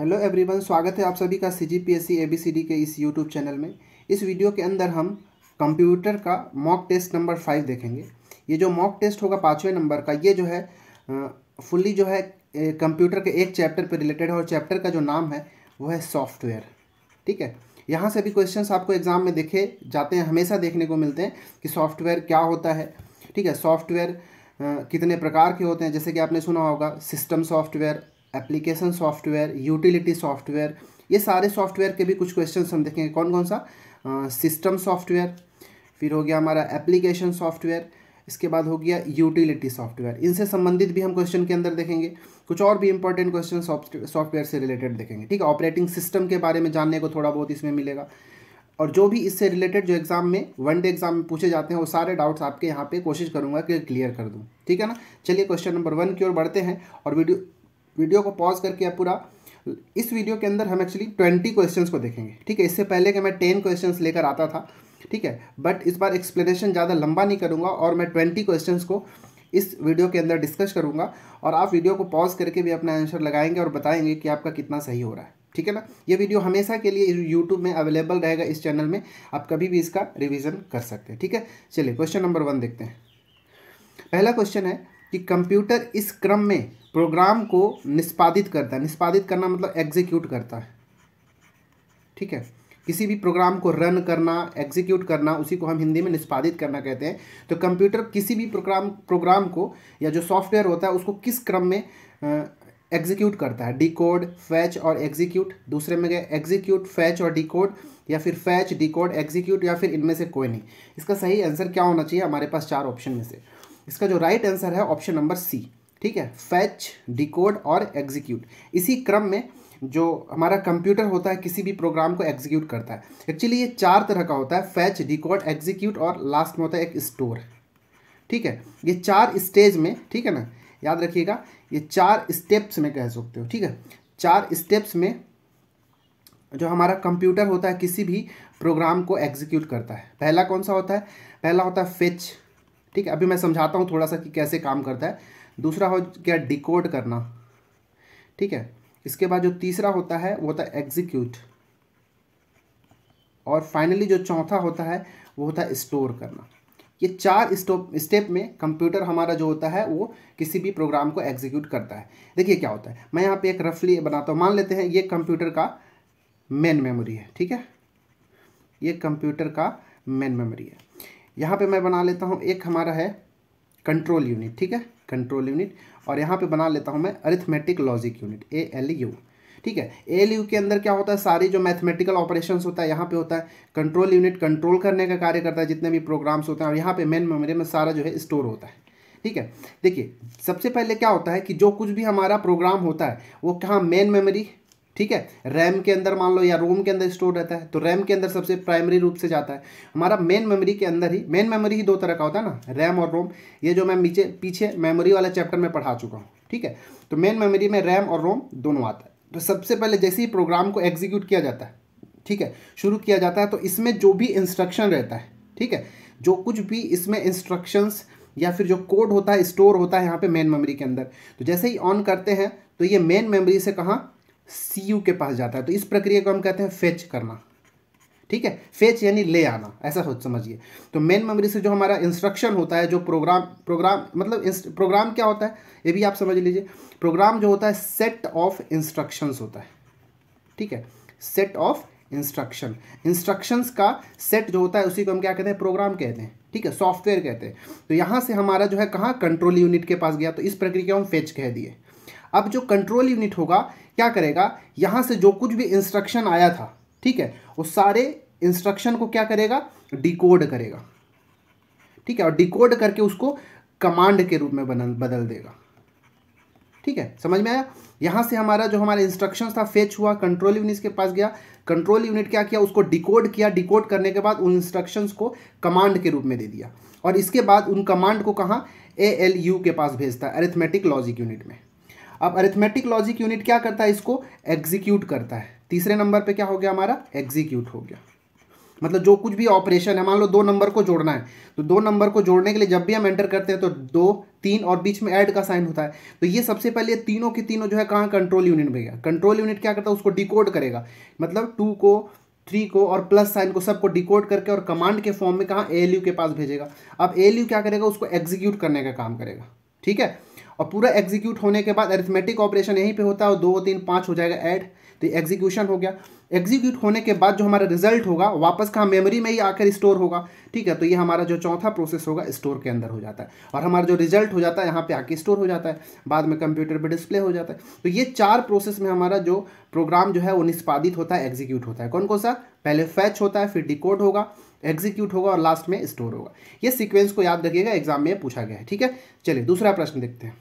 Hello everyone, स्वागत है आप सभी का C G P S C A B C D के इस यूट्यूब चैनल में। इस वीडियो के अंदर हम कंप्यूटर का मॉक टेस्ट नंबर फाइव देखेंगे। ये जो मॉक टेस्ट होगा पाँचवें नंबर का, ये जो है फुल्ली जो है कंप्यूटर के एक चैप्टर पर रिलेटेड है और चैप्टर का जो नाम है, वो है सॉफ्टवेयर ठीक है? यहाँ से भी क्वेश्चन आपको एग्ज़ाम में देखे जाते हैं, हमेशा देखने को मिलते हैं कि सॉफ्टवेयर क्या होता है। ठीक है? सॉफ्टवेयर कितने प्रकार के होते हैं, जैसे कि आपने सुना होगा system software application software utility software ये सारे सॉफ्टवेयर के भी कुछ क्वेश्चन हम देखेंगे। कौन कौन सा सिस्टम सॉफ्टवेयर फिर हो गया हमारा एप्लीकेशन सॉफ्टवेयर इसके बाद हो गया यूटिलिटी सॉफ्टवेयर इनसे संबंधित भी हम क्वेश्चन के अंदर देखेंगे। कुछ और भी इंपॉर्टेंट क्वेश्चन सॉफ्टवेयर से रिलेटेड देखेंगे। ठीक है ऑपरेटिंग सिस्टम के बारे में जानने को थोड़ा बहुत इसमें मिलेगा। और जो भी इससे रिलेटेड जो एग्ज़ाम में वन डे एग्ज़ाम में पूछे जाते हैं, वो सारे डाउट्स आपके यहाँ पे कोशिश करूँगा कि क्लियर कर दूँ। ठीक है ना? चलिए क्वेश्चन नंबर वन की ओर बढ़ते हैं और वीडियो वीडियो को पॉज करके आप पूरा, इस वीडियो के अंदर हम एक्चुअली ट्वेंटी क्वेश्चंस को देखेंगे। ठीक है, इससे पहले कि मैं टेन क्वेश्चंस लेकर आता था, ठीक है बट इस बार एक्सप्लेनेशन ज़्यादा लंबा नहीं करूँगा और मैं ट्वेंटी क्वेश्चंस को इस वीडियो के अंदर डिस्कस करूँगा और आप वीडियो को पॉज करके भी अपना आंसर लगाएँगे और बताएँगे कि आपका कितना सही हो रहा है। ठीक है ना? ये वीडियो हमेशा के लिए यूट्यूब में अवेलेबल रहेगा इस चैनल में, आप कभी भी इसका रिविज़न कर सकते हैं। ठीक है? चलिए क्वेश्चन नंबर वन देखते हैं। पहला क्वेश्चन है कि कंप्यूटर इस क्रम में प्रोग्राम को निष्पादित करता है। निष्पादित करना मतलब एग्जीक्यूट करता है। ठीक है? किसी भी प्रोग्राम को रन करना एग्जीक्यूट करना, उसी को हम हिंदी में निष्पादित करना कहते हैं। तो कंप्यूटर किसी भी प्रोग्राम प्रोग्राम को या जो सॉफ्टवेयर होता है, उसको किस क्रम में एग्जीक्यूट करता है? डिकोड फैच और एग्जीक्यूट दूसरे में गए एग्जीक्यूट फैच और डिकोड या फिर फैच डिकोड एग्जीक्यूट या फिर इनमें से कोई नहीं। इसका सही आंसर क्या होना चाहिए? हमारे पास चार ऑप्शन में से। इसका जो राइट right आंसर है ऑप्शन नंबर सी ठीक है? फैच डिकोड और एग्जीक्यूट इसी क्रम में जो हमारा कंप्यूटर होता है, किसी भी प्रोग्राम को एग्जीक्यूट करता है। एक्चुअली ये चार तरह का होता है फैच डिकोड एग्जीक्यूट और लास्ट में होता है एक स्टोर ठीक है? ये चार स्टेज में, ठीक है ना? याद रखिएगा, ये चार स्टेप्स में कह सकते हो, ठीक है? चार स्टेप्स में जो हमारा कंप्यूटर होता है, किसी भी प्रोग्राम को एग्जीक्यूट करता है। पहला कौन सा होता है? पहला होता है फेच ठीक है, अभी मैं समझाता हूँ थोड़ा सा कि कैसे काम करता है। दूसरा हो क्या डिकोड करना। ठीक है, इसके बाद जो तीसरा होता है, वो होता है एग्जीक्यूट और फाइनली जो चौथा होता है, वो होता है स्टोर करना। ये चार स्टोप स्टेप में कंप्यूटर हमारा जो होता है, वो किसी भी प्रोग्राम को एग्जीक्यूट करता है। देखिए क्या होता है, मैं यहाँ पे एक रफली बनाता हूँ। मान लेते हैं, ये कंप्यूटर का मेन मेमोरी है, ठीक है? ये कंप्यूटर का मेन मेमोरी है। यहाँ पे मैं बना लेता हूँ, एक हमारा है कंट्रोल यूनिट ठीक है? कंट्रोल यूनिट और यहाँ पे बना लेता हूँ मैं arithmetic logic unit A L U ठीक है? ए एल यू के अंदर क्या होता है? सारी जो मैथमेटिकल ऑपरेशंस होता है, यहाँ पे होता है कंट्रोल यूनिट कंट्रोल करने का कार्य करता है, जितने भी प्रोग्राम्स होते हैं, और यहाँ पे मेन मेमोरी में सारा जो है स्टोर होता है, ठीक है? देखिए, सबसे पहले क्या होता है कि जो कुछ भी हमारा प्रोग्राम होता है, वो कहाँ मेन मेमोरी ठीक है? रैम के अंदर मान लो या रोम के अंदर स्टोर रहता है तो रैम के अंदर सबसे प्राइमरी रूप से जाता है। हमारा मेन मेमोरी के अंदर ही मेन मेमोरी ही दो तरह का होता है ना रैम और रोम ये जो मैं नीचे, पीछे मेमोरी वाले चैप्टर में पढ़ा चुका हूँ, ठीक है? तो मेन मेमोरी में रैम और रोम दोनों आता है। तो सबसे पहले जैसे ही प्रोग्राम को एग्जीक्यूट किया जाता है, ठीक है? शुरू किया जाता है तो इसमें जो भी इंस्ट्रक्शन रहता है, ठीक है? जो कुछ भी इसमें इंस्ट्रक्शंस या फिर जो कोड होता है स्टोर होता है यहाँ पे मेन मेमोरी के अंदर। तो जैसे ही ऑन करते हैं तो ये मेन मेमोरी से कहाँ सी यू के पास जाता है तो इस प्रक्रिया को हम कहते हैं फेच करना। ठीक है? फेच यानी ले आना, ऐसा सोच समझिए। तो मेन मेमोरी से जो हमारा इंस्ट्रक्शन होता है, जो प्रोग्राम प्रोग्राम मतलब प्रोग्राम क्या होता है? ये भी आप समझ लीजिए। प्रोग्राम जो होता है, सेट ऑफ़ इंस्ट्रक्शंस होता है। ठीक है? Set of instruction. इंस्ट्रक्शंस का सेट जो होता है, उसी को हम क्या कहते हैं? प्रोग्राम कहते हैं। ठीक है? सॉफ्टवेयर कहते हैं। तो यहाँ से हमारा जो है, कहाँ? कंट्रोल यूनिट के पास गया तो इस प्रक्रिया को हम फेच कह दिए। अब जो कंट्रोल यूनिट होगा, क्या करेगा? यहाँ से जो कुछ भी इंस्ट्रक्शन आया था, ठीक है? वो सारे इंस्ट्रक्शन को क्या करेगा? डिकोड करेगा। ठीक है? और डिकोड करके उसको कमांड के रूप में बदल बदल देगा। ठीक है? समझ में आया? यहाँ से हमारा जो हमारा इंस्ट्रक्शन था फेच हुआ कंट्रोल यूनिट के पास गया। कंट्रोल यूनिट क्या किया? उसको डिकोड किया। डिकोड करने के बाद उन इंस्ट्रक्शंस को कमांड के रूप में दे दिया। और इसके बाद उन कमांड को कहाँ? ए एल यू के पास भेजता है अरिथमेटिक लॉजिक यूनिट में। अब अरिथमेटिक लॉजिक यूनिट क्या करता है इसको? एग्जीक्यूट करता है। तीसरे नंबर पे क्या हो गया हमारा? एग्जीक्यूट हो गया। मतलब जो कुछ भी ऑपरेशन है, मान लो दो नंबर को जोड़ना है तो दो नंबर को जोड़ने के लिए जब भी हम एंटर करते हैं तो दो, तीन और बीच में ऐड का साइन होता है। तो ये सबसे पहले तीनों के तीनों जो है कहाँ कंट्रोल यूनिट में गया? कंट्रोल यूनिट क्या करता है? उसको डिकोड करेगा। मतलब टू को थ्री को और प्लस साइन को सबको डिकोड करके और कमांड के फॉर्म में कहाँ ए के पास भेजेगा। अब ए क्या करेगा? उसको एग्जीक्यूट करने का काम करेगा। ठीक है? और पूरा एग्जीक्यूट होने के बाद अरिथमेटिक ऑपरेशन यहीं पे होता है और दो, तीन, पाँच हो जाएगा ऐड तो एग्जीक्यूशन हो गया। एग्जीक्यूट होने के बाद जो हमारा रिज़ल्ट होगा, वापस कहाँ मेमोरी में ही आकर स्टोर होगा। ठीक है तो ये हमारा जो चौथा प्रोसेस होगा स्टोर के अंदर हो जाता है। और हमारा जो रिज़ल्ट हो जाता है, यहाँ पे आके स्टोर हो जाता है। बाद में कंप्यूटर पे डिस्प्ले हो जाता है। तो ये चार प्रोसेस में हमारा जो प्रोग्राम जो है, वो निष्पादित होता है एग्जीक्यूट होता है। कौन कौन सा? पहले फैच होता है, फिर डिकोड होगा एग्जीक्यूट होगा और लास्ट में स्टोर होगा। ये सीक्वेंस को याद रखिएगा एग्ज़ाम में पूछा गया है। ठीक है? चलिए, दूसरा प्रश्न देखते हैं।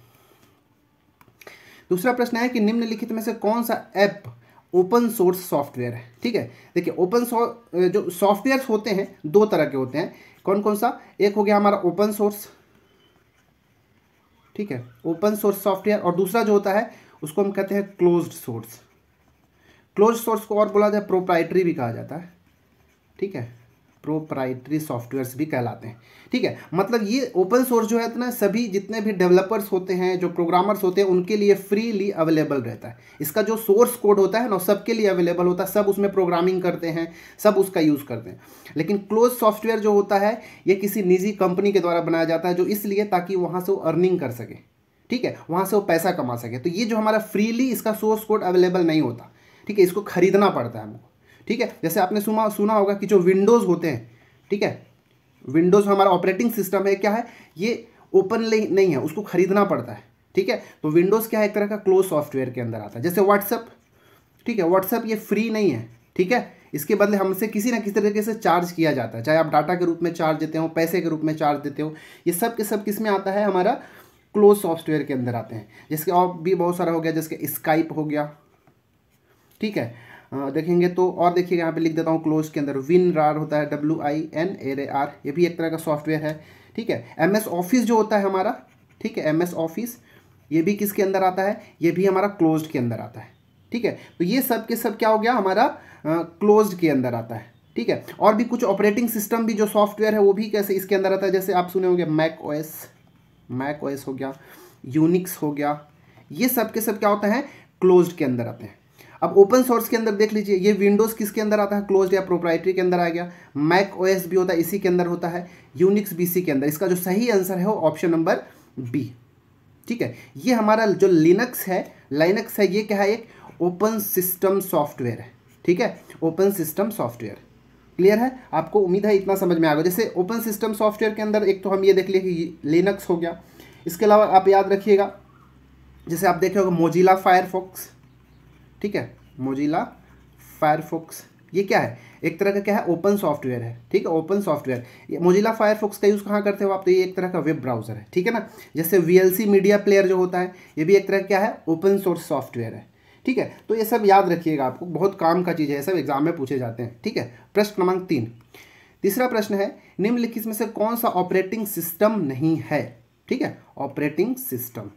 दूसरा प्रश्न है कि निम्नलिखित में से कौन सा ऐप ओपन सोर्स सॉफ्टवेयर है? ठीक है? देखिए, ओपन जो सॉफ्टवेयर होते हैं, दो तरह के होते हैं। कौन कौन सा? एक हो गया हमारा ओपन सोर्स। ठीक है? Open source software. और दूसरा जो होता है, उसको हम कहते हैं क्लोज्ड सोर्स। क्लोज सोर्स को और बोला जाए प्रोप्राइटरी भी कहा जाता है। ठीक है? प्रोप्राइटरी सॉफ्टवेयर्स भी कहलाते हैं। ठीक है? मतलब ये ओपन सोर्स जो है ना सभी जितने भी डेवलपर्स होते हैं, जो प्रोग्रामर्स होते हैं, उनके लिए फ्रीली अवेलेबल रहता है। इसका जो सोर्स कोड होता है ना सबके लिए अवेलेबल होता है। सब उसमें प्रोग्रामिंग करते हैं, सब उसका यूज़ करते हैं। लेकिन क्लोज सॉफ्टवेयर जो होता है, ये किसी निजी कंपनी के द्वारा बनाया जाता है, जो इसलिए ताकि वहाँ से वो अर्निंग कर सके। ठीक है? वहाँ से वो पैसा कमा सके। तो ये जो हमारा फ्रीली इसका सोर्स कोड अवेलेबल नहीं होता। ठीक है? इसको खरीदना पड़ता है हमको। ठीक है? जैसे आपने सुना सुना होगा कि जो विंडोज़ होते हैं, ठीक है? विंडोज़ हमारा ऑपरेटिंग सिस्टम है, क्या है? ये ओपन नहीं है, उसको खरीदना पड़ता है, ठीक है? तो विंडोज़ क्या है? एक तरह का क्लोज सॉफ्टवेयर के अंदर आता है, जैसे व्हाट्सअप ठीक है? व्हाट्सअप ये फ्री नहीं है, ठीक है? इसके बदले हमसे किसी ना किसी तरीके से चार्ज किया जाता है, चाहे आप डाटा के रूप में चार्ज देते हो, पैसे के रूप में चार्ज देते हो, ये सब के सब किसमें आता है? हमारा क्लोज सॉफ्टवेयर के अंदर आते हैं। जिसके और भी बहुत सारा हो गया, जैसे स्काइप हो गया, ठीक है? देखेंगे तो और देखिएगा यहाँ पे लिख देता हूँ क्लोज के अंदर विन रार होता है W I N A R ये भी एक तरह का सॉफ्टवेयर है, ठीक है? एम एस ऑफ़िस जो होता है हमारा, ठीक है एम एस ऑफ़िस ये भी किसके अंदर आता है? ये भी हमारा क्लोज के अंदर आता है, ठीक है? तो ये सब के सब क्या हो गया? हमारा क्लोज के अंदर आता है, ठीक है? और भी कुछ ऑपरेटिंग सिस्टम भी जो सॉफ्टवेयर है, वो भी कैसे इसके अंदर आता है? जैसे आप सुने होंगे Mac O S Mac O S हो गया यूनिक्स हो गया, ये सब के सब क्या होता है? क्लोज के अंदर आते हैं। अब ओपन सोर्स के अंदर देख लीजिए, ये विंडोज़ किसके अंदर आता है? क्लोज या प्रोप्राइटरी के अंदर आ गया। मैक ओएस भी होता है, इसी के अंदर होता है। यूनिक्स बीसी के अंदर। इसका जो सही आंसर है वो ऑप्शन नंबर बी ठीक है? ये हमारा जो लिनक्स है लाइनक्स है, ये क्या है एक? ओपन सिस्टम सॉफ्टवेयर है। ठीक है? ओपन सिस्टम सॉफ्टवेयर क्लियर है? आपको उम्मीद है इतना समझ में आ गया। जैसे ओपन सिस्टम सॉफ्टवेयर के अंदर एक तो हम ये देख लिए कि लिनक्स हो गया। इसके अलावा आप याद रखिएगा, जैसे आप देखे होगा मोजिला फायरफॉक्स ठीक है? मोजिला फायरफॉक्स ये क्या है? एक तरह का क्या है? ओपन सॉफ्टवेयर है। ठीक है? ओपन सॉफ्टवेयर मोजिला फायरफॉक्स का यूज़ कहाँ करते हो आप? तो ये एक तरह का वेब ब्राउज़र है। ठीक है ना? जैसे वी मीडिया प्लेयर जो होता है, ये भी एक तरह क्या है? ओपन सोर्स सॉफ्टवेयर है। ठीक है? तो ये सब याद रखिएगा आपको। बहुत काम का चीज़ है। सब एग्ज़ाम में पूछे जाते हैं। ठीक है? प्रश्न क्रमांक तीन। तीसरा प्रश्न है, निम्नलिखित में से कौन सा ऑपरेटिंग सिस्टम नहीं है? ठीक है? ऑपरेटिंग सिस्टम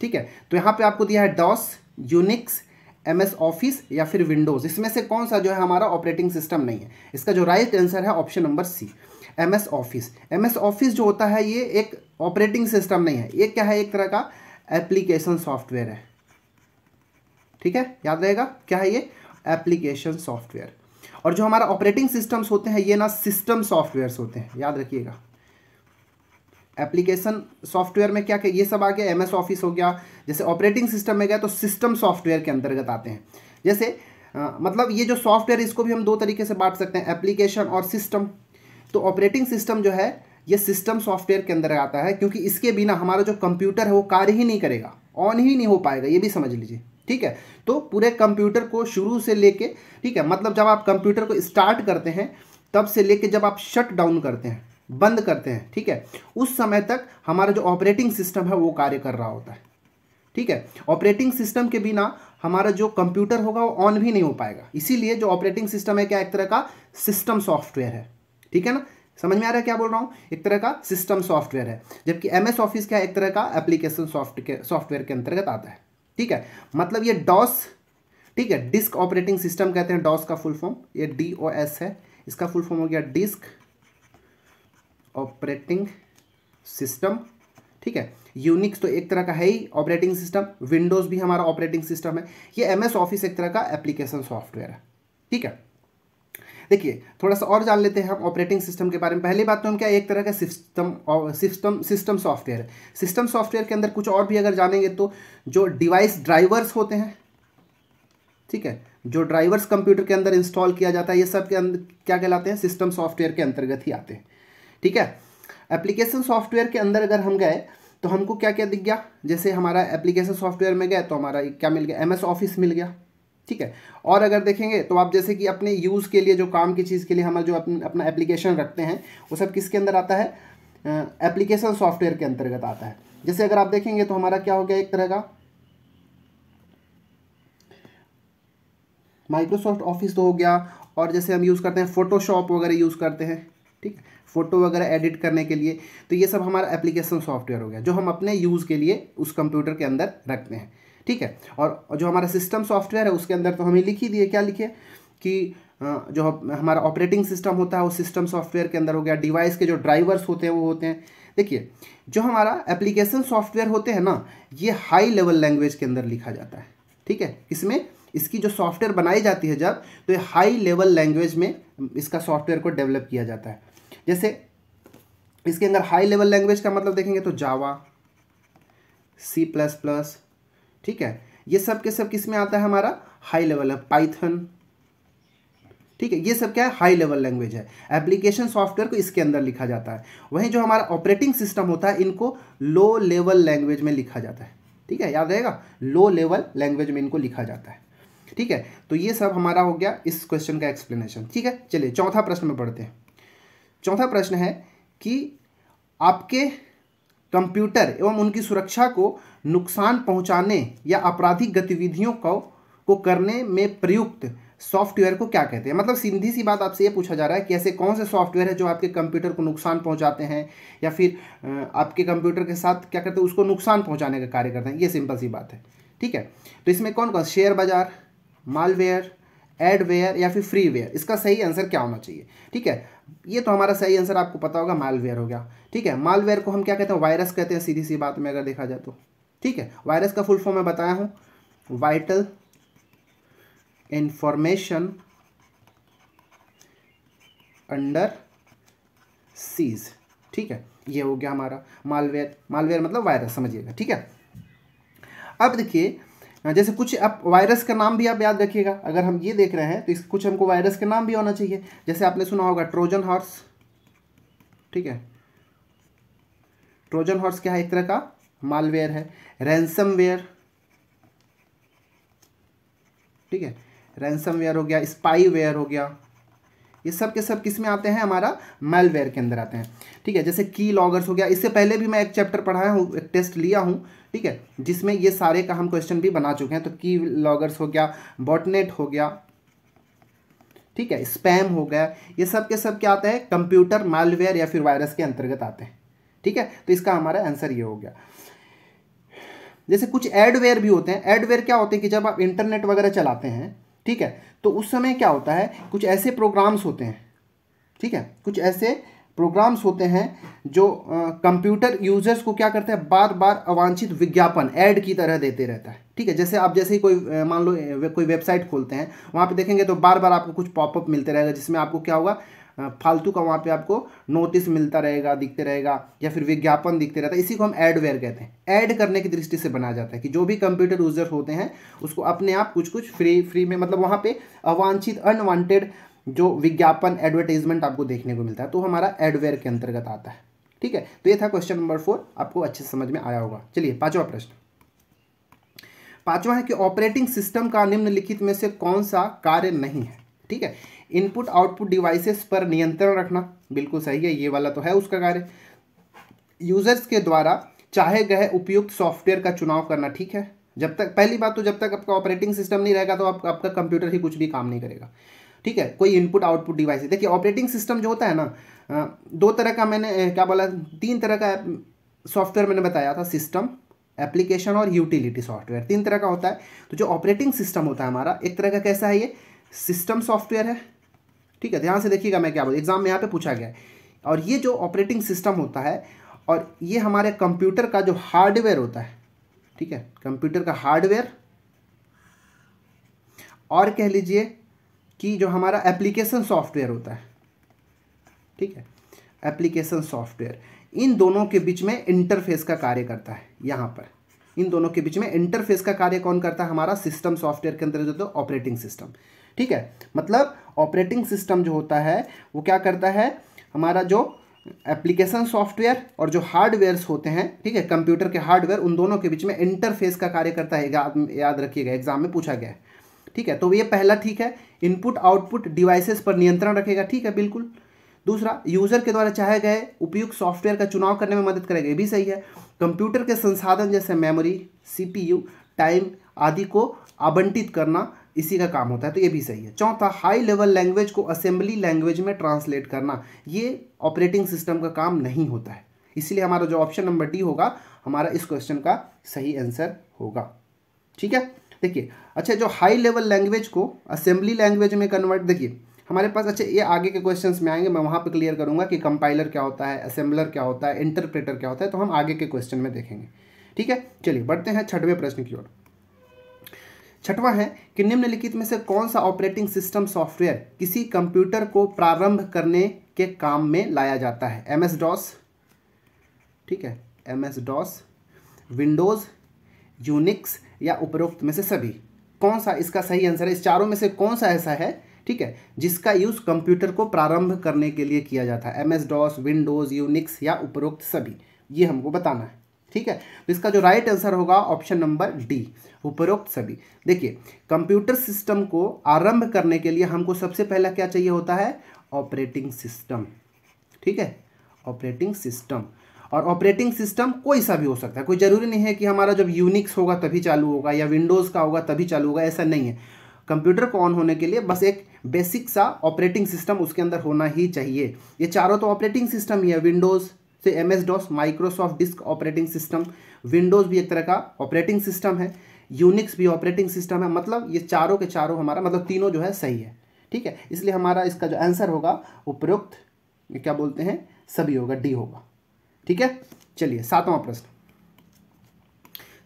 ठीक है? तो यहाँ पे आपको दिया है DOS, Unix M S Office या फिर विंडोज़। इसमें से कौन सा जो है हमारा ऑपरेटिंग सिस्टम नहीं है? इसका जो राइट आंसर है option number C M S Office. M S Office जो होता है, ये एक ऑपरेटिंग सिस्टम नहीं है। ये क्या है? एक तरह का एप्लीकेशन सॉफ्टवेयर है। ठीक है? याद रहेगा? क्या है ये? Application software. और जो हमारा ऑपरेटिंग सिस्टम्स होते हैं, ये ना सिस्टम सॉफ्टवेयर्स होते हैं। याद रखिएगा। एप्लीकेशन सॉफ्टवेयर में क्या क्या ये सब आ गया एम एस ऑफ़िस हो गया जैसे ऑपरेटिंग सिस्टम में गया तो सिस्टम सॉफ्टवेयर के अंतर्गत आते हैं। जैसे आ, मतलब ये जो सॉफ्टवेयर इसको भी हम दो तरीके से बांट सकते हैं एप्लीकेशन और सिस्टम। तो ऑपरेटिंग सिस्टम जो है ये सिस्टम सॉफ्टवेयर के अंदर आता है क्योंकि इसके बिना हमारा जो कंप्यूटर है वो कार्य ही नहीं करेगा ऑन ही नहीं हो पाएगा ये भी समझ लीजिए ठीक है? तो पूरे कंप्यूटर को शुरू से लेके ठीक है मतलब जब आप कंप्यूटर को स्टार्ट करते हैं तब से लेके जब आप शट डाउन करते हैं बंद करते हैं, ठीक है? उस समय तक हमारा जो ऑपरेटिंग सिस्टम है, वो कार्य कर रहा होता है, ठीक है? ऑपरेटिंग सिस्टम के बिना हमारा जो कंप्यूटर होगा, वो ऑन भी नहीं हो पाएगा। इसीलिए जो ऑपरेटिंग सिस्टम है, क्या एक तरह का सिस्टम सॉफ्टवेयर है, ठीक है ना? समझ में आ रहा है क्या बोल रहा हूँ? एक तरह का सिस्टम सॉफ्टवेयर है, जबकि एम एस ऑफ़िस क्या एक तरह का एप्लीकेशन सॉफ्ट सॉफ्टवेयर के अंतर्गत आता है, ठीक है? मतलब ये डॉस ठीक है? डिस्क ऑपरेटिंग सिस्टम कहते हैं डॉस का फुल फॉर्म ये डी ओ एस है, इसका फुल फॉर्म हो गया डिस्क ऑपरेटिंग सिस्टम, ठीक है? यूनिक्स तो एक तरह का है ही ऑपरेटिंग सिस्टम विंडोज़ भी हमारा ऑपरेटिंग सिस्टम है। ये एम एस ऑफ़िस एक तरह का एप्लीकेशन सॉफ्टवेयर है, ठीक है? देखिए, थोड़ा सा और जान लेते हैं हम ऑपरेटिंग सिस्टम के बारे में। पहली बात तो हम क्या, एक तरह का सिस्टम सिस्टम सिस्टम सॉफ्टवेयर है। सिस्टम सॉफ्टवेयर के अंदर कुछ और भी अगर जानेंगे तो जो डिवाइस ड्राइवर्स होते हैं, ठीक है? जो ड्राइवर्स कंप्यूटर के अंदर इंस्टॉल किया जाता है, ये सब के अंदर क्या कहलाते हैं? सिस्टम सॉफ्टवेयर के अंतर्गत ही आते हैं। ठीक है? एप्लीकेशन सॉफ्टवेयर के अंदर अगर हम गए तो हमको क्या क्या दिख गया? जैसे हमारा एप्लीकेशन सॉफ्टवेयर में गए तो हमारा क्या मिल गया? एमएस ऑफ़िस मिल गया, ठीक है? और अगर देखेंगे तो आप जैसे कि अपने यूज़ के लिए, जो काम की चीज़ के लिए हम जो अपन एप्लीकेशन रखते हैं, वो सब किसके अंदर आता है? एप्लीकेशन सॉफ्टवेयर के अंतर्गत आता है। जैसे अगर आप देखेंगे तो हमारा क्या हो गया एक तरह का? माइक्रोसॉफ्ट ऑफ़िस तो हो गया, और जैसे हम यूज़ करते हैं फोटोशॉप वगैरह यूज़ करते हैं, ठीक? फ़ोटो वगैरह एडिट करने के लिए तो ये सब हमारा एप्लीकेशन सॉफ्टवेयर हो गया, जो हम अपने यूज़ के लिए उस कंप्यूटर के अंदर रखते हैं, ठीक है? और जो हमारा सिस्टम सॉफ्टवेयर है, उसके अंदर तो हमें लिख ही दिए, क्या लिखे? कि जो हमारा ऑपरेटिंग सिस्टम होता है, वो सिस्टम सॉफ्टवेयर के अंदर हो गया डिवाइस के जो ड्राइवर्स होते हैं, वो होते हैं। देखिए, जो हमारा एप्लीकेशन सॉफ्टवेयर होते हैं ना, ये हाई लेवल लैंग्वेज के अंदर लिखा जाता है, ठीक है? इसमें, इसकी जो सॉफ्टवेयर बनाई जाती है जब तो ये हाई लेवल लैंग्वेज में इसका सॉफ्टवेयर को डेवलप किया जाता है। जैसे इसके अंदर हाई लेवल लैंग्वेज का मतलब देखेंगे तो जावा सी प्लस प्लस ठीक है? ये सब के सब किसमें आता है हमारा? हाई लेवल है पाइथन ठीक है? ये सब क्या है? हाई लेवल लैंग्वेज है। एप्लीकेशन सॉफ्टवेयर को इसके अंदर लिखा जाता है। वहीं जो हमारा ऑपरेटिंग सिस्टम होता है, इनको लो लेवल लैंग्वेज में लिखा जाता है। ठीक है? याद रहेगा? लो लेवल लैंग्वेज में इनको लिखा जाता है। ठीक है? तो ये सब हमारा हो गया इस क्वेश्चन का एक्सप्लेनेशन ठीक है? चलिए, चौथा प्रश्न में पढ़ते हैं। चौथा प्रश्न है कि आपके कंप्यूटर एवं उनकी सुरक्षा को नुकसान पहुँचाने या आपराधिक गतिविधियों को को करने में प्रयुक्त सॉफ्टवेयर को क्या कहते हैं? मतलब सीधी सी बात आपसे ये पूछा जा रहा है कि ऐसे कौन से सॉफ्टवेयर है जो आपके कंप्यूटर को नुकसान पहुंचाते हैं या फिर आपके कंप्यूटर के साथ क्या करते हैं? उसको नुकसान पहुँचाने का कार्य करते हैं। ये सिंपल सी बात है। ठीक है? तो इसमें कौन कौन? शेयर बाज़ार, मालवेयर, एडवेयर या फिर फ्रीवेयर? इसका सही आंसर क्या होना चाहिए? ठीक है? ये तो हमारा सही आंसर आपको पता होगा मालवेयर हो गया। ठीक है मालवेयर को हम क्या कहते हैं? वायरस कहते हैं, सीधी सी बात में अगर देखा जाए तो। ठीक है वायरस का फुल फॉर्म मैं बताया हूँ। वाइटल इंफॉर्मेशन अंडर सीज ठीक है, ये हो गया हमारा मालवेयर मालवेयर मतलब वायरस समझिएगा। ठीक है, अब देखिए जैसे कुछ आप वायरस का नाम भी आप याद रखिएगा। अगर हम ये देख रहे हैं तो इस कुछ हमको वायरस का नाम भी होना चाहिए। जैसे आपने सुना होगा, ट्रोजन हॉर्स। ठीक है? ट्रोजन हॉर्स क्या है? एक तरह का मालवेयर है। रैंसमवेयर ठीक है? रैंसमवेयर हो गया स्पाईवेयर हो गया। ये सब के सब किसमें आते हैं? हमारा मेलवेयर के अंदर आते हैं। ठीक है? जैसे की लॉगर्स हो गया। इससे पहले भी मैं एक चैप्टर पढ़ाया हूँ, एक टेस्ट लिया हूँ। ठीक है? जिसमें ये सारे का हम क्वेश्चन भी बना चुके हैं। तो की लॉगर्स हो गया बॉटनेट हो गया, ठीक है? स्पैम हो गया। ये सब के सब क्या आते हैं? कंप्यूटर मालवेयर या फिर वायरस के अंतर्गत आते हैं। ठीक है? तो इसका हमारा आंसर ये हो गया। जैसे कुछ एडवेयर भी होते हैं। एडवेयर क्या होते हैं कि जब आप इंटरनेट वगैरह चलाते हैं, ठीक है? तो उस समय क्या होता है? कुछ ऐसे प्रोग्राम्स होते हैं। ठीक है? कुछ ऐसे प्रोग्राम्स होते हैं जो कंप्यूटर यूज़र्स को क्या करते हैं बार बार अवांछित विज्ञापन, ऐड की तरह देते रहता है। ठीक है, जैसे आप जैसे ही कोई मान लो कोई वेबसाइट खोलते हैं, वहाँ पे देखेंगे तो बार बार आपको कुछ पॉपअप मिलते रहेगा, जिसमें आपको क्या होगा फालतू का वहाँ पे आपको नोटिस मिलता रहेगा, दिखते रहेगा, या फिर विज्ञापन दिखते रहता है। इसी को हम एडवेयर कहते हैं। ऐड करने की दृष्टि से बनाया जाता है कि जो भी कंप्यूटर यूज़र होते हैं, उसको अपने आप कुछ कुछ फ्री फ्री में मतलब वहाँ पे अवांछित अनवांटेड जो विज्ञापन एडवर्टाइजमेंट आपको देखने को मिलता है तो हमारा एडवेयर के अंतर्गत आता है। ठीक है? तो ये था क्वेश्चन नंबर फोर आपको अच्छे समझ में आया होगा। चलिए पांचवा प्रश्न। पांचवा है कि ऑपरेटिंग सिस्टम का निम्नलिखित में से कौन सा कार्य नहीं है? ठीक है? इनपुट आउटपुट डिवाइसेस पर नियंत्रण रखना बिल्कुल सही है ये वाला तो है उसका कार्य। यूज़र्स के द्वारा चाहे गए उपयुक्त सॉफ्टवेयर का चुनाव करना ठीक है? जब तक पहली बात तो जब तक आपका ऑपरेटिंग सिस्टम नहीं रहेगा तो आप, आपका कंप्यूटर ही कुछ भी काम नहीं करेगा। ठीक है? कोई इनपुट आउटपुट डिवाइस है। देखिए ऑपरेटिंग सिस्टम जो होता है ना दो तरह का मैंने क्या बोला? तीन तरह का सॉफ्टवेयर मैंने बताया था सिस्टम एप्लीकेशन और यूटिलिटी सॉफ्टवेयर तीन तरह का होता है। तो जो ऑपरेटिंग सिस्टम होता है हमारा, एक तरह का कैसा है ये? सिस्टम सॉफ्टवेयर है। ठीक है? ध्यान से देखिएगा मैं क्या बोल एग्ज़ाम में यहाँ पे पूछा गया है। और ये जो ऑपरेटिंग सिस्टम होता है, और ये हमारे कंप्यूटर का जो हार्डवेयर होता है, ठीक है? कंप्यूटर का हार्डवेयर और कह लीजिए कि जो हमारा एप्लीकेशन सॉफ्टवेयर होता है। ठीक है? एप्लीकेशन सॉफ्टवेयर इन दोनों के बीच में इंटरफेस का कार्य करता है, यहाँ पर। इन दोनों के बीच में इंटरफेस का कार्य कौन करता है? हमारा सिस्टम सॉफ्टवेयर के अंदर जो तो ऑपरेटिंग सिस्टम ठीक है? मतलब ऑपरेटिंग सिस्टम जो होता है, वो क्या करता है? हमारा जो एप्लीकेशन सॉफ्टवेयर और जो हार्डवेयर्स होते हैं, ठीक है? कंप्यूटर के हार्डवेयर उन दोनों के बीच में इंटरफेस का कार्य करता है। याद रखिएगा एग्ज़ाम में पूछा गया है। ठीक है? तो ये पहला ठीक है। इनपुट आउटपुट डिवाइसेस पर नियंत्रण रखेगा। ठीक है? बिल्कुल। दूसरा यूज़र के द्वारा चाहे गए उपयुक्त सॉफ्टवेयर का चुनाव करने में मदद करेगा। ये भी सही है। कंप्यूटर के संसाधन जैसे मेमोरी सीपीयू टाइम आदि को आवंटित करना इसी का काम होता है। तो ये भी सही है। चौथा हाई लेवल लैंग्वेज को असेंबली लैंग्वेज में ट्रांसलेट करना। ये ऑपरेटिंग सिस्टम का काम नहीं होता है। इसलिए हमारा जो ऑप्शन नंबर डी होगा, हमारा इस क्वेश्चन का सही आंसर होगा। ठीक है? देखिए अच्छा जो हाई लेवल लैंग्वेज को असेंबली लैंग्वेज में कन्वर्ट देखिए, हमारे पास अच्छा ये आगे के क्वेश्चंस में आएँगे, मैं वहाँ पे क्लियर करूँगा कि कंपाइलर क्या होता है असेंबलर क्या होता है इंटरप्रेटर क्या होता है तो हम आगे के क्वेश्चन में देखेंगे। ठीक है? चलिए, बढ़ते हैं छठवें प्रश्न की ओर। छठवां है कि निम्नलिखित में से कौन सा ऑपरेटिंग सिस्टम सॉफ्टवेयर किसी कंप्यूटर को प्रारंभ करने के काम में लाया जाता है? एम एस डॉस ठीक है? M S DOS Windows Unix या उपरोक्त में से सभी। कौन सा इसका सही आंसर है? इस चारों में से कौन सा ऐसा है, ठीक है, जिसका यूज़ कंप्यूटर को प्रारंभ करने के लिए किया जाता है? M S DOS Windows Unix या उपरोक्त सभी। ये हमको बताना है, ठीक है? तो इसका जो राइट आंसर होगा ऑप्शन नंबर डी उपरोक्त सभी। देखिए कंप्यूटर सिस्टम को आरंभ करने के लिए हमको सबसे पहला क्या चाहिए होता है? ऑपरेटिंग सिस्टम ठीक है? ऑपरेटिंग सिस्टम और ऑपरेटिंग सिस्टम कोई सा भी हो सकता है। कोई ज़रूरी नहीं है कि हमारा जब यूनिक्स होगा तभी चालू होगा या विंडोज़ का होगा तभी चालू होगा, ऐसा नहीं है। कंप्यूटर को ऑन होने के लिए बस एक बेसिक सा ऑपरेटिंग सिस्टम उसके अंदर होना ही चाहिए। ये चारों तो ऑपरेटिंग सिस्टम ही है। विंडोज़ से M S DOS Microsoft disk operating system Windows भी एक तरह का ऑपरेटिंग सिस्टम है। यूनिक्स भी ऑपरेटिंग सिस्टम है। मतलब ये चारों के चारों हमारा मतलब तीनों जो है सही है। ठीक है? इसलिए हमारा इसका जो आंसर होगा उपयुक्त क्या बोलते हैं? सभी होगा डी होगा। ठीक है? चलिए, सातवां प्रश्न।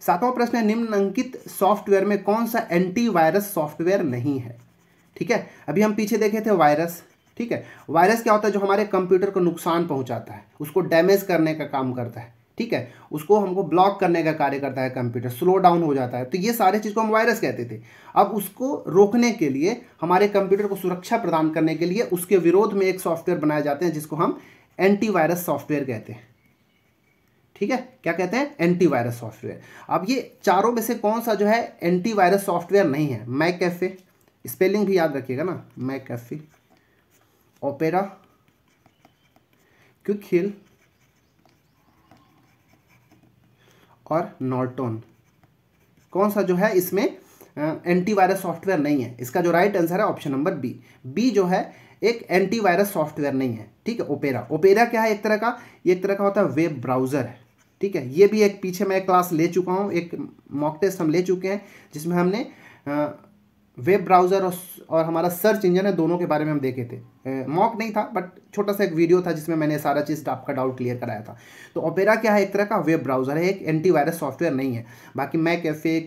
सातवां प्रश्न है निम्नंकित सॉफ्टवेयर में कौन सा एंटीवायरस सॉफ्टवेयर नहीं है? ठीक है? अभी हम पीछे देखे थे वायरस ठीक है? वायरस क्या होता है जो हमारे कंप्यूटर को नुकसान पहुंचाता है, उसको डैमेज करने का काम करता है, ठीक है? उसको हमको ब्लॉक करने का कार्य करता है कंप्यूटर स्लो डाउन हो जाता है। तो ये सारे चीज़ को हम वायरस कहते थे। अब उसको रोकने के लिए, हमारे कंप्यूटर को सुरक्षा प्रदान करने के लिए, उसके विरोध में एक सॉफ्टवेयर बनाए जाते हैं, जिसको हम एंटीवायरस सॉफ्टवेयर कहते हैं। ठीक है? क्या कहते हैं? एंटीवायरस सॉफ्टवेयर अब ये चारों में से कौन सा जो है एंटीवायरस सॉफ्टवेयर नहीं है? मैक कैफ़े स्पेलिंग भी याद रखिएगा ना। McAfee Opera Quick Heal और नॉर्टोन कौन सा जो है इसमें एंटीवायरस सॉफ्टवेयर नहीं है? इसका जो राइट आंसर है ऑप्शन नंबर बी बी जो है एक एंटीवायरस सॉफ्टवेयर नहीं है। ठीक है? ओपेरा ओपेरा क्या है? एक तरह का, एक तरह का होता है वेब ब्राउज़र है। ठीक है ये भी एक पीछे मैं क्लास ले चुका हूँ एक मॉक टेस्ट हम ले चुके हैं जिसमें हमने वेब ब्राउज़र और, और हमारा सर्च इंजन है दोनों के बारे में हम देखे थे। मॉक नहीं था बट छोटा सा एक वीडियो था जिसमें मैंने सारा चीज़ आपका डाउट क्लियर कराया था। तो ओपेरा क्या है एक तरह का वेब ब्राउज़र है एक एंटीवायरस सॉफ्टवेयर नहीं है। बाकी मैक एफे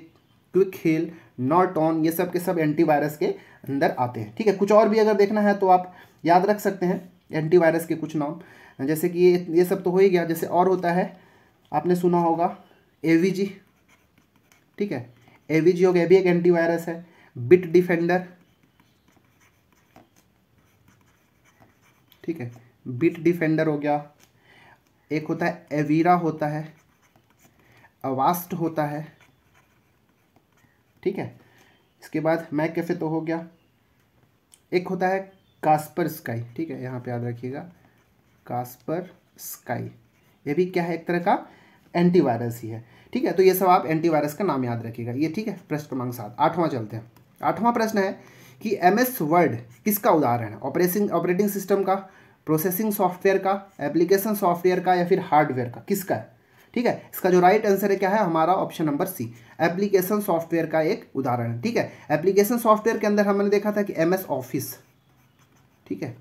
क्विक हिल नॉट ऑन ये सब के सब एंटीवायरस के अंदर आते हैं। ठीक है कुछ और भी अगर देखना है तो आप याद रख सकते हैं एंटीवायरस के कुछ नाम। जैसे कि ये ये सब तो हो ही गया जैसे और होता है आपने सुना होगा एवीजी ठीक है? ए हो गया भी एक एंटीवायरस है बिट डिफेंडर ठीक है? बिट डिफेंडर हो गया। एक होता है एवीरा होता है अवास्ट होता है। ठीक है? इसके बाद मैक कैफ़े तो हो गया? एक होता है कास्पर स्काई ठीक है? यहाँ पे याद रखिएगा कास्पर स्काई ये भी क्या है? एक तरह का एंटीवायरस ही है। ठीक है तो ये सब आप एंटीवायरस का नाम याद रखिएगा। ये ठीक है, प्रश्न क्रमांक सात, आठवां चलते हैं। आठवां प्रश्न है कि एम एस वर्ड किसका उदाहरण है? ऑपरेटिंग ऑपरेटिंग सिस्टम का, प्रोसेसिंग सॉफ्टवेयर का, एप्लीकेशन सॉफ्टवेयर का, या फिर हार्डवेयर का? किसका है? ठीक है, इसका जो राइट आंसर है क्या है? हमारा option number C, application software का एक उदाहरण ठीक है, एप्लीकेशन सॉफ्टवेयर के अंदर हमने देखा था कि एम एस ऑफ़िस। ठीक है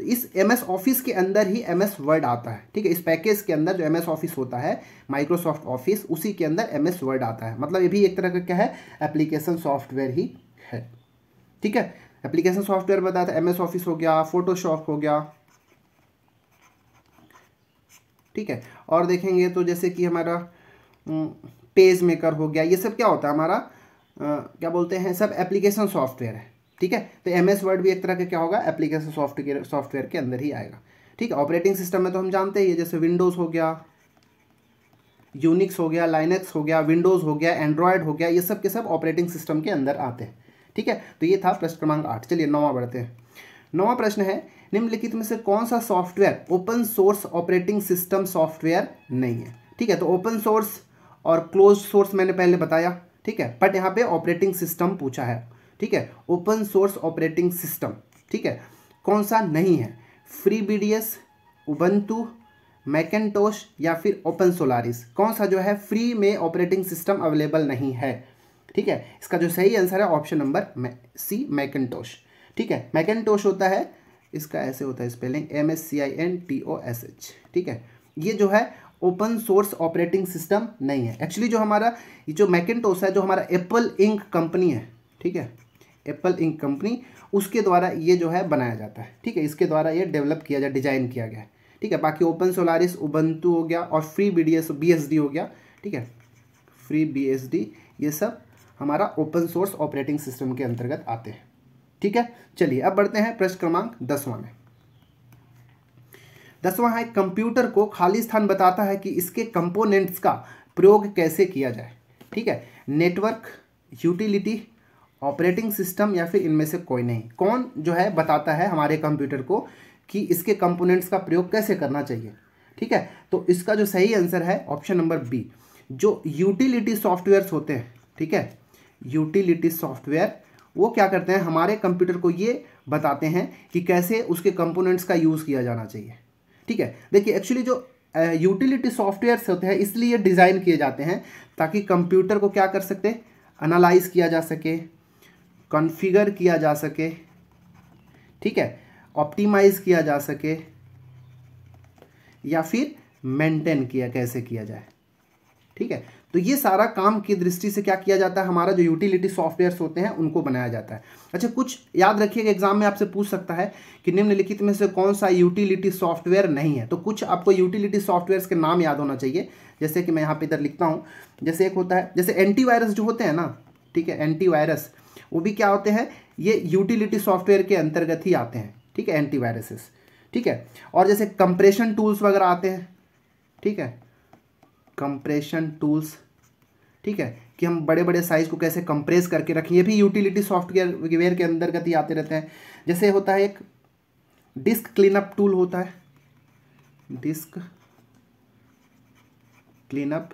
तो इस एम एस ऑफ़िस के अंदर ही एम एस वर्ड आता है। ठीक है इस पैकेज के अंदर जो एम एस ऑफ़िस होता है माइक्रोसॉफ्ट ऑफ़िस उसी के अंदर एम एस वर्ड आता है। मतलब ये भी एक तरह का क्या है एप्लीकेशन सॉफ्टवेयर ही है। ठीक है एप्लीकेशन सॉफ्टवेयर बताया था एम एस ऑफ़िस हो गया फोटोशॉप हो गया। ठीक है और देखेंगे तो जैसे कि हमारा पेज मेकर हो गया। ये सब क्या होता है हमारा? आ, क्या बोलते हैं सब एप्लीकेशन सॉफ्टवेयर है। ठीक है? तो एम एस वर्ड भी एक तरह का क्या होगा? एप्लीकेशन सॉफ्टवेयर सॉफ्टवेयर के अंदर ही आएगा। ठीक है? ऑपरेटिंग सिस्टम में तो हम जानते हैं जैसे विंडोज़ हो गया यूनिक्स हो गया लाइनेक्स हो गया विंडोज़ हो गया एंड्रॉयड हो गया, ये सब के सब ऑपरेटिंग सिस्टम के अंदर आते हैं। ठीक है? तो ये था प्रश्न क्रमांक आठ। चलिए नौवा बढ़ते हैं। नौवा प्रश्न है, निम्नलिखित में से कौन सा software open source operating system software नहीं है? ठीक है? तो ओपन सोर्स और क्लोज सोर्स मैंने पहले बताया, ठीक है? बट यहाँ पे ऑपरेटिंग सिस्टम पूछा है। ठीक है? ओपन सोर्स ऑपरेटिंग सिस्टम ठीक है? कौन सा नहीं है? Free B D S Ubuntu Macintosh या फिर ओपन सोलारिस कौन सा जो है फ्री में ऑपरेटिंग सिस्टम अवेलेबल नहीं है? ठीक है? इसका जो सही आंसर है ऑप्शन नंबर सी मैकेटोश ठीक है? मैकेटोश होता है, इसका ऐसे होता है spelling M S C I N T O S H ठीक है? ये जो है ओपन सोर्स ऑपरेटिंग सिस्टम नहीं है. एक्चुअली जो हमारा, ये जो मैकेंटोस है, जो हमारा एप्पल इंक कंपनी है, ठीक है? एप्पल इंक कंपनी उसके द्वारा ये जो है बनाया जाता है। ठीक है, इसके द्वारा ये डेवलप किया जाए डिज़ाइन किया गया है। ठीक है, बाकी ओपन सोलारिस उबंतु हो गया और फ्री बी डी हो गया। ठीक है फ्री बी एस डी ये सब हमारा ओपन सोर्स ऑपरेटिंग सिस्टम के अंतर्गत आते हैं। ठीक है, चलिए अब बढ़ते हैं प्रश्न क्रमांक दसवां में। दसवां है कंप्यूटर को खाली स्थान बताता है कि इसके कंपोनेंट्स का प्रयोग कैसे किया जाए। ठीक है नेटवर्क यूटिलिटी ऑपरेटिंग सिस्टम या फिर इनमें से कोई नहीं। कौन जो है, बताता है हमारे कंप्यूटर को कि इसके कंपोनेंट्स का प्रयोग कैसे करना चाहिए। ठीक है? तो इसका जो सही आंसर है, ऑप्शन नंबर बी। जो यूटिलिटी सॉफ्टवेयर्स होते हैं, ठीक है? यूटिलिटी सॉफ्टवेयर, वो क्या करते हैं? हमारे कंप्यूटर को ये बताते हैं कि कैसे उसके कंपोनेंट्स का यूज़ किया जाना चाहिए। ठीक है? देखिए एक्चुअली जो यूटिलिटी सॉफ्टवेयर्स होते हैं, इसलिए डिज़ाइन किए जाते हैं ताकि कंप्यूटर को क्या कर सकते एनालाइज किया जा सके। कॉन्फ़िगर किया जा सके, ठीक है? ऑप्टिमाइज किया जा सके, या फिर मेंटेन किया, कैसे किया जाए, ठीक है? तो ये सारा काम की दृष्टि से क्या किया जाता है? हमारा जो यूटिलिटी सॉफ्टवेयर्स होते हैं, उनको बनाया जाता है। अच्छा कुछ याद रखिएगा एग्ज़ाम में आपसे पूछ सकता है कि निम्नलिखित में से कौन सा यूटिलिटी सॉफ्टवेयर नहीं है। तो कुछ आपको यूटिलिटी सॉफ्टवेयर के नाम याद होना चाहिए। जैसे कि मैं यहाँ पे इधर लिखता हूँ। जैसे एक होता है, जैसे एंटीवायरस जो होते हैं ना, ठीक है? एंटीवायरस वो भी क्या होते हैं? ये यूटिलिटी सॉफ्टवेयर के अंतर्गत ही आते हैं, ठीक है? एंटीवायरसेस ठीक है? और जैसे कंप्रेशन टूल्स वगैरह आते हैं, ठीक है? कंप्रेशन टूल्स ठीक है? कि हम बड़े बड़े साइज़ को कैसे कंप्रेस करके रखें, ये भी यूटिलिटी सॉफ्टवेयर वेयर के अंतर्गत ही आते रहते हैं। जैसे होता है एक डिस्क क्लीनअप टूल होता है। डिस्क क्लीनअप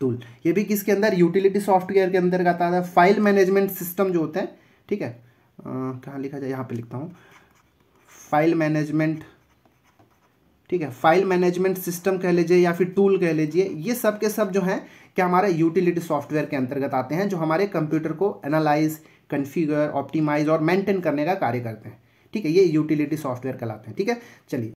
टूल ये भी किसके अंदर? यूटिलिटी सॉफ्टवेयर के अंतर्गत आता है। फ़ाइल मैनेजमेंट सिस्टम जो होते हैं, ठीक है? कहाँ लिखा जाए? यहाँ पे लिखता हूँ। फ़ाइल मैनेजमेंट ठीक है? फ़ाइल मैनेजमेंट सिस्टम कह लीजिए या फिर टूल कह लीजिए, ये सब के सब जो हैं, क्या हमारे यूटिलिटी सॉफ्टवेयर के अंतर्गत आते हैं, जो हमारे कंप्यूटर को एनालाइज कन्फिगर ऑप्टिमाइज और मेंटेन करने का कार्य करते हैं। ठीक है? ये यूटिलिटी सॉफ्टवेयर कहलाते हैं, ठीक है? चलिए।